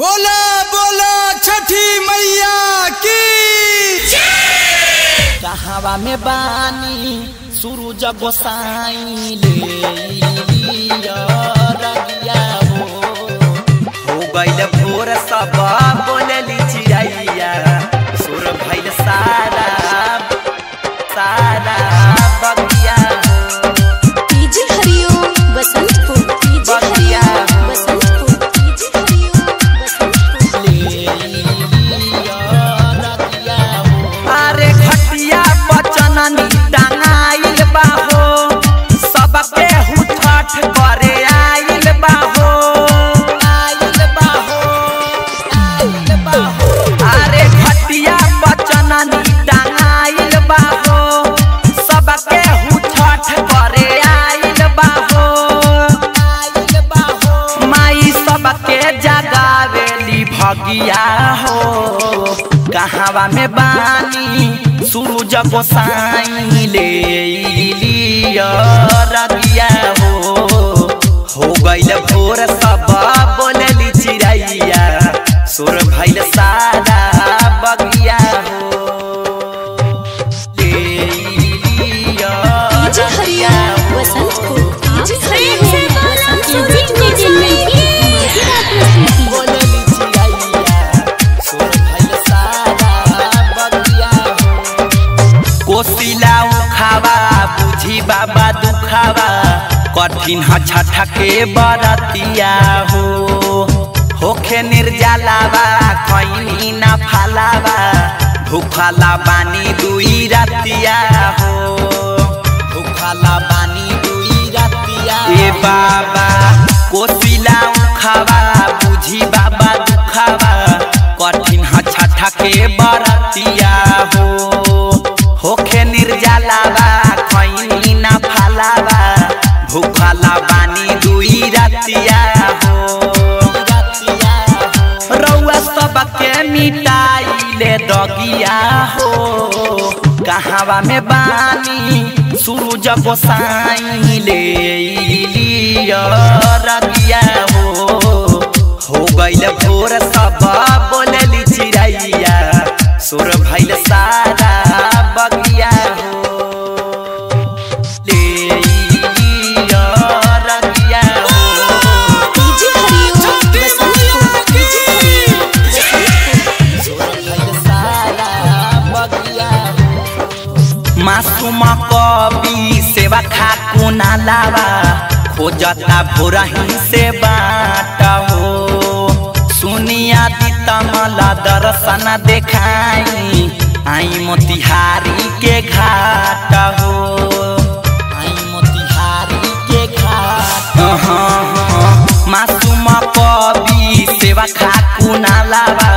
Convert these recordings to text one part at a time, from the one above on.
बोला बोला छठी मैया की। कहवा में बानी सूरज गोसाई ले भोर सब जगावेली भगिया हो। कहवा में बानी, सूरज को साई ले लिया हो। हो गई भोर सब बोलली चिड़ैया, सुर भैल सारा बगिया हो। कठिन ह के बरतिया हो। होखे निर्जलावा ना फालावा भूखला बानी दुई रतिया हो। भूखला बानी दुई रतिया ए बाबा बुझी बाबा दुखावा। कठिन ह के बरतिया मिटाइले दगिया हो। कहवा में बानी, सूरज गोसाई ले लिया रगिया हो। हो गई भोर सब बोलली चिड़ैया, सुर भइल मासूम कवि सेवा खाकू ना लावा खोजता भोरही से बाट हो। सुनिया दी तमला दर्शन देखाई आई मोतिहारी के घाट हो। आई मोतिहारी के घाट हाँ, हाँ, मासूम कवि सेवा खाकू ना लावा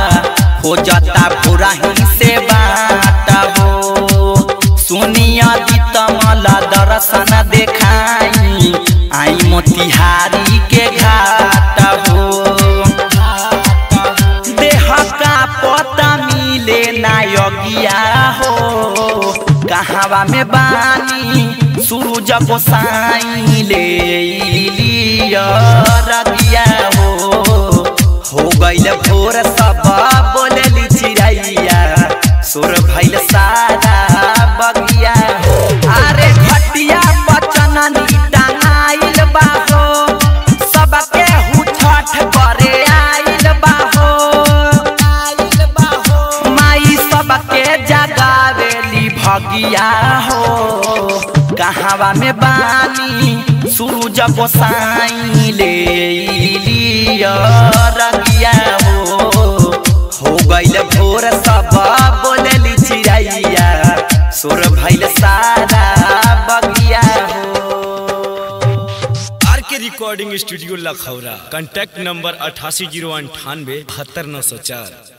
खोजता भोरही से बाट तमला दर्शन देखाई। आई मोतिहारी के घाट हो देह का पता मिले नायगिया हो। कहवा में बानी, सूरज गोसाई ले लिया, रगिया हो। हो गइल भोर सब भगिया हो। कहवा में बानी, सूरज गोसाई ले हो। हो गइल भोर सब, बोलली चिड़ैया, सुर भइल सारा बगिया recording studio Lakhaura contact number अठासी ज़ीरो अंठानवे, बहत्तर नौ सौ चार।